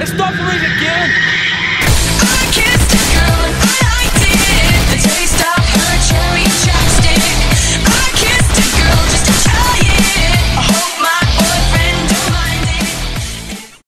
It's not for it again!